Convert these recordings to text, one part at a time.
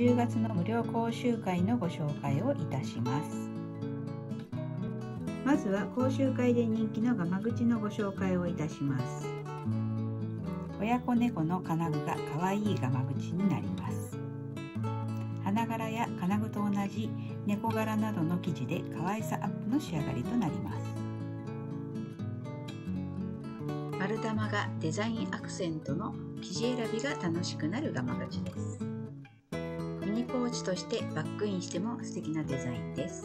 10月の無料講習会のご紹介をいたします。まずは講習会で人気のガマ口のご紹介をいたします。親子猫の金具が可愛いガマ口になります。花柄や金具と同じ猫柄などの生地で可愛さアップの仕上がりとなります。丸玉がデザインアクセントの生地選びが楽しくなるガマ口です。ミニポーチとしてバックインしても素敵なデザインです。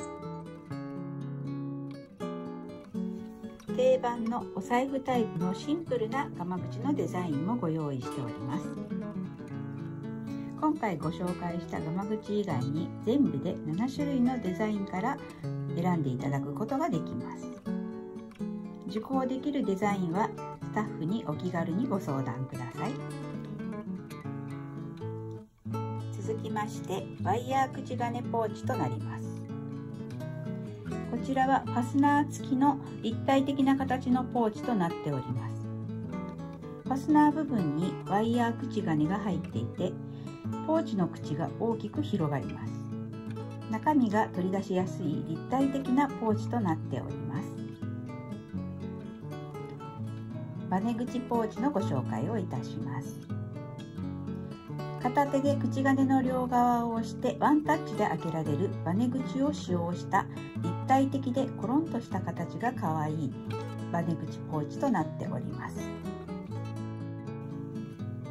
定番のお財布タイプのシンプルなガマ口のデザインもご用意しております。今回ご紹介したガマ口以外に全部で7種類のデザインから選んでいただくことができます。受講できるデザインはスタッフにお気軽にご相談ください。続きましてワイヤー口金ポーチとなります。こちらはファスナー付きの立体的な形のポーチとなっております。ファスナー部分にワイヤー口金が入っていてポーチの口が大きく広がります。中身が取り出しやすい立体的なポーチとなっております。バネ口ポーチのご紹介をいたします。片手で口金の両側を押してワンタッチで開けられるバネ口を使用した立体的でコロンとした形が可愛いバネ口ポーチとなっております。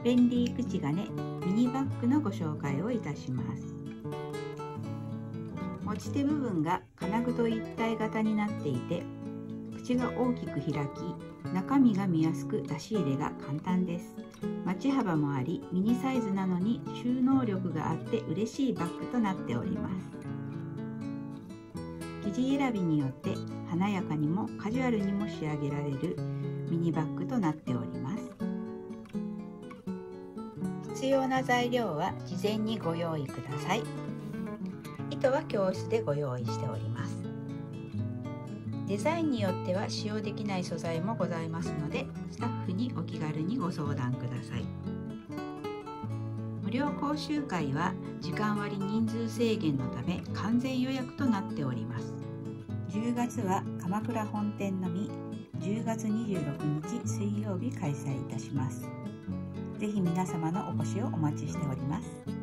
便利口金ミニバッグのご紹介をいたします。持ち手部分が金具と一体型になっていて口が大きく開き中身が見やすく出し入れが簡単です。持ち幅もありミニサイズなのに収納力があって嬉しいバッグとなっております。生地選びによって華やかにもカジュアルにも仕上げられるミニバッグとなっております。必要な材料は事前にご用意ください。糸は教室でご用意しております。デザインによっては使用できない素材もございますのでスタッフにお気軽にご相談ください。無料講習会は時間割人数制限のため完全予約となっております。10月は鎌倉本店のみ10月26日水曜日開催いたします。ぜひ皆様のお越しをお待ちしております。